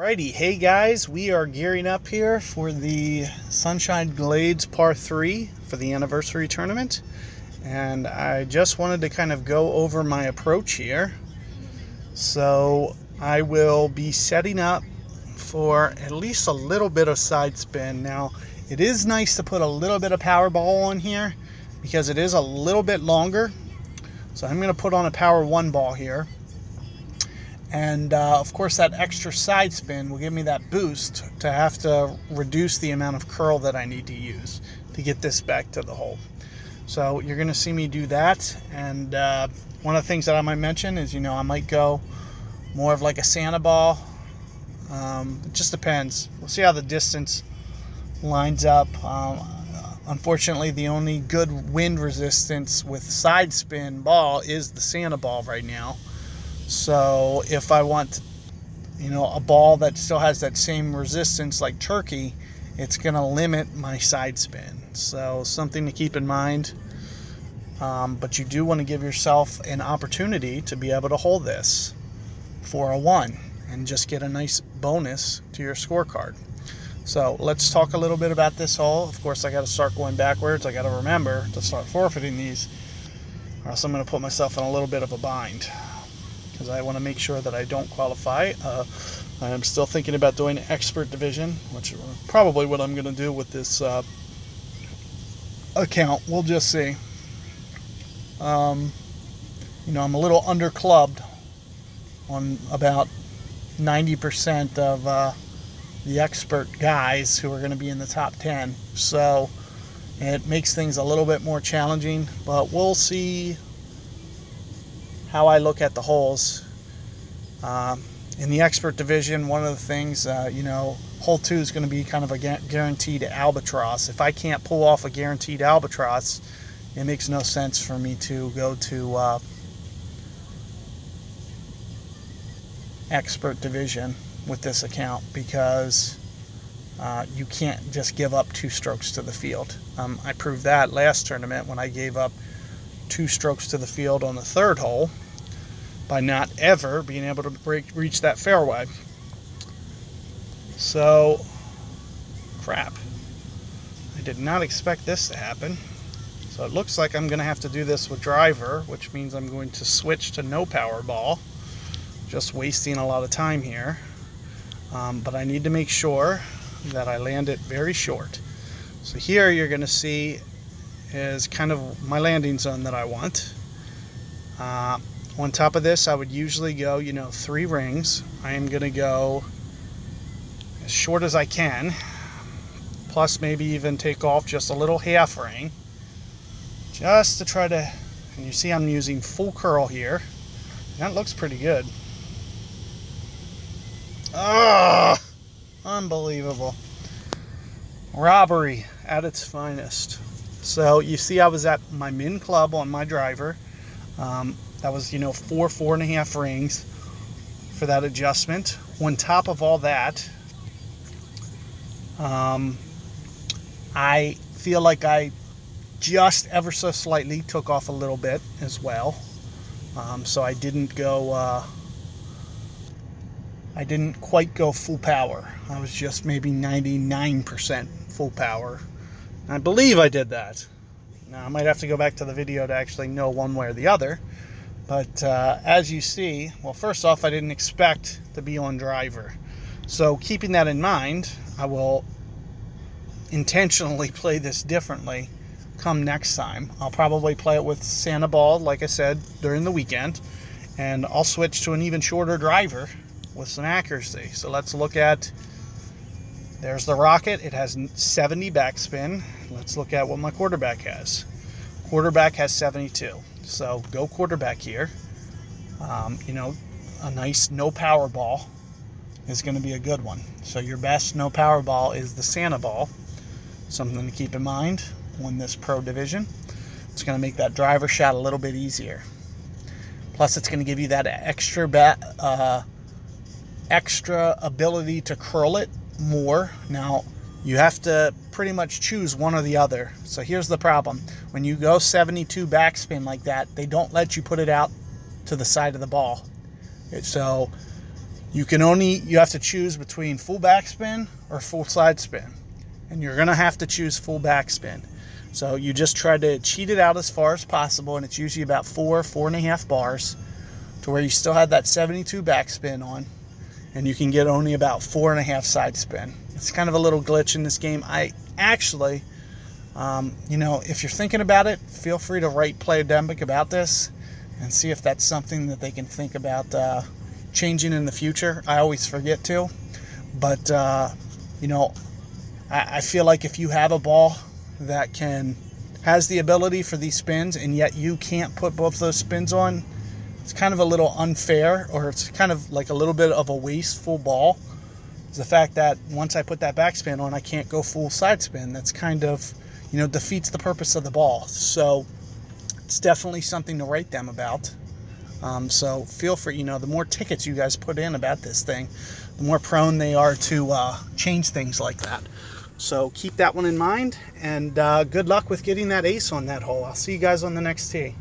Alrighty, hey guys, we are gearing up here for the Sunshine Glades Par 3 for the anniversary tournament. And I just wanted to kind of go over my approach here. So I will be setting up for at least a little bit of side spin. Now, it is nice to put a little bit of power ball on here because it is a little bit longer. So I'm going to put on a power one ball here. And uh, of course, that extra side spin will give me that boost to have to reduce the amount of curl that I need to use to get this back to the hole. So you're going to see me do that. And uh, one of the things that I might mention is, you know, I might go more of like a Santa ball. Um, it just depends. We'll see how the distance lines up. Um, unfortunately, the only good wind resistance with side spin ball is the Santa ball right now. So if I want, you know, a ball that still has that same resistance like turkey, it's going to limit my side spin. So something to keep in mind. Um, but you do want to give yourself an opportunity to be able to hold this for a one and just get a nice bonus to your scorecard. So let's talk a little bit about this hole. Of course, I got to start going backwards. I got to remember to start forfeiting these, or else I'm going to put myself in a little bit of a bind because I want to make sure that I don't qualify. Uh, I'm still thinking about doing expert division, which is probably what I'm going to do with this uh, account. We'll just see. Um, you know, I'm a little under clubbed on about 90% of uh, the expert guys who are going to be in the top 10. So it makes things a little bit more challenging, but we'll see how I look at the holes. Um, in the expert division, one of the things, uh, you know, hole two is going to be kind of a guaranteed albatross. If I can't pull off a guaranteed albatross, it makes no sense for me to go to uh, expert division with this account because uh, you can't just give up two strokes to the field. Um, I proved that last tournament when I gave up two strokes to the field on the third hole by not ever being able to break, reach that fairway. So, crap. I did not expect this to happen. So it looks like I'm going to have to do this with driver, which means I'm going to switch to no power ball. Just wasting a lot of time here. Um, but I need to make sure that I land it very short. So here you're going to see is kind of my landing zone that I want. Uh, on top of this, I would usually go, you know, three rings. I am going to go as short as I can, plus maybe even take off just a little half ring, just to try to, and you see I'm using full curl here. That looks pretty good. Ah, unbelievable. Robbery at its finest. So you see I was at my min club on my driver. Um, that was, you know, four, four and a half rings for that adjustment. On top of all that, um, I feel like I just ever so slightly took off a little bit as well. Um, so I didn't go, uh, I didn't quite go full power. I was just maybe 99% full power. I believe I did that. Now, I might have to go back to the video to actually know one way or the other. But uh, as you see, well, first off, I didn't expect to be on driver. So keeping that in mind, I will intentionally play this differently come next time. I'll probably play it with Santa Ball, like I said, during the weekend. And I'll switch to an even shorter driver with some accuracy. So let's look at, there's the Rocket. It has 70 backspin. Let's look at what my quarterback has. Quarterback has 72. So go quarterback here. Um, you know, a nice no power ball is going to be a good one. So your best no power ball is the Santa ball. Something to keep in mind when this pro division. It's going to make that driver shot a little bit easier. Plus, it's going to give you that extra bat, uh, extra ability to curl it more. Now, you have to pretty much choose one or the other. So here's the problem. When you go 72 backspin like that, they don't let you put it out to the side of the ball. So you can only you have to choose between full backspin or full side spin and you're gonna have to choose full backspin so you just try to cheat it out as far as possible and it's usually about four four and a half bars to where you still have that 72 backspin on and you can get only about four and a half side spin it's kind of a little glitch in this game i actually um, you know if you're thinking about it feel free to write Playdemic about this and see if that's something that they can think about uh, changing in the future. I always forget to, but uh, you know, I, I feel like if you have a ball that can has the ability for these spins, and yet you can't put both those spins on, it's kind of a little unfair, or it's kind of like a little bit of a wasteful ball. Is the fact that once I put that backspin on, I can't go full side spin. That's kind of, you know, defeats the purpose of the ball. So it's definitely something to write them about. Um, so feel free, you know, the more tickets you guys put in about this thing, the more prone they are to uh, change things like that. So keep that one in mind, and uh, good luck with getting that ace on that hole. I'll see you guys on the next tee.